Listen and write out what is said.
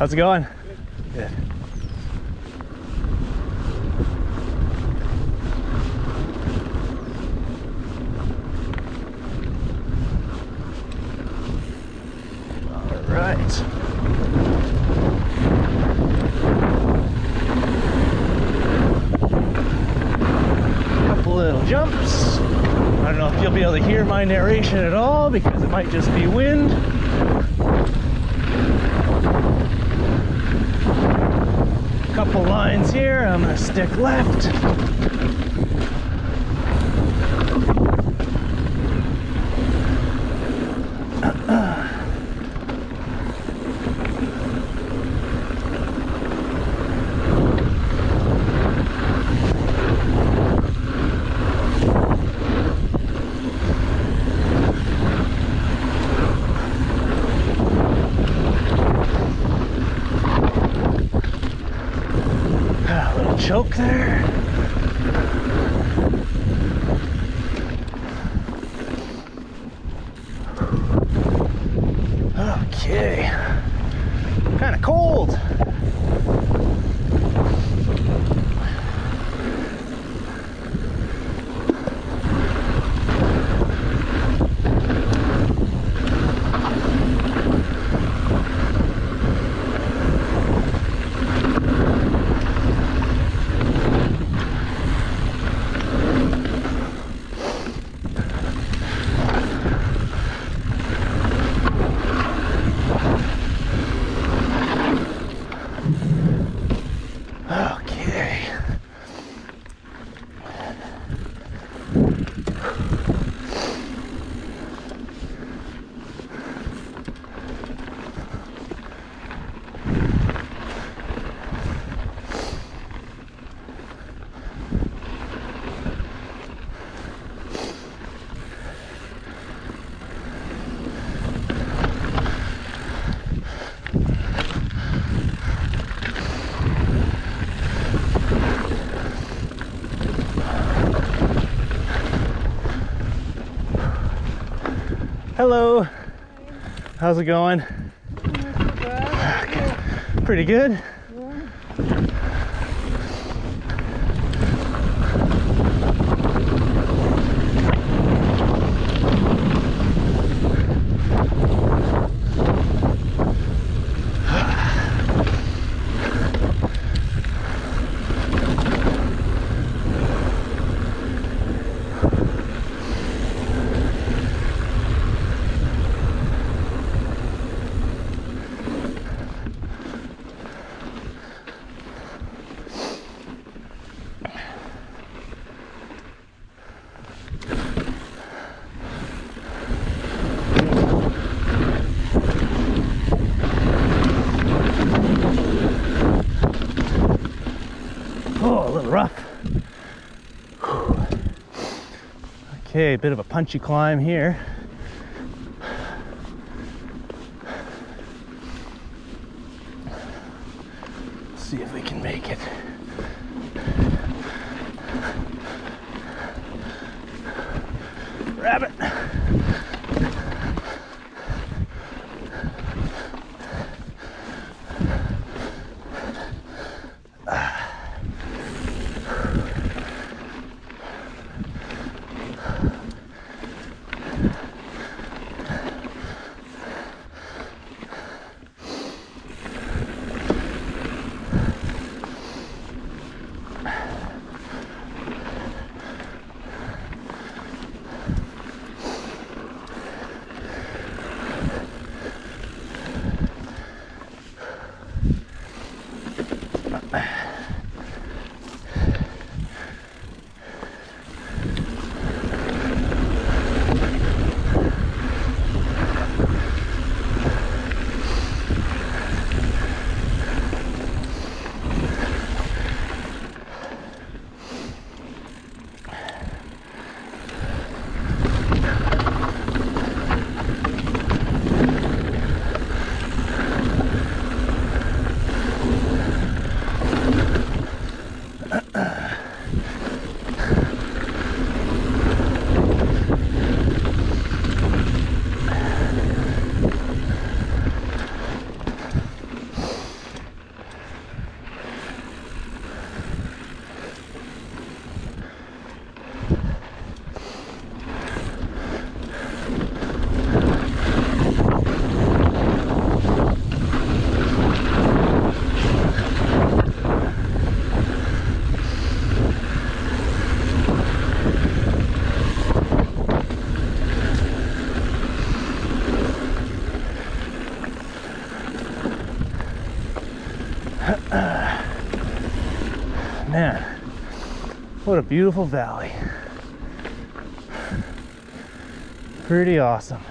How's it going? Good. All right. Couple little jumps. I don't know if you'll be able to hear my narration at all because it might just be wind. Couple lines here. I'm gonna stick left. A little choke there. Okay. Kind of cold. Okay. Hello. How's it going? Pretty good. Oh, a little rough. Whew. Okay, a bit of a punchy climb here. See if we can make it. man, what a beautiful valley. Pretty awesome.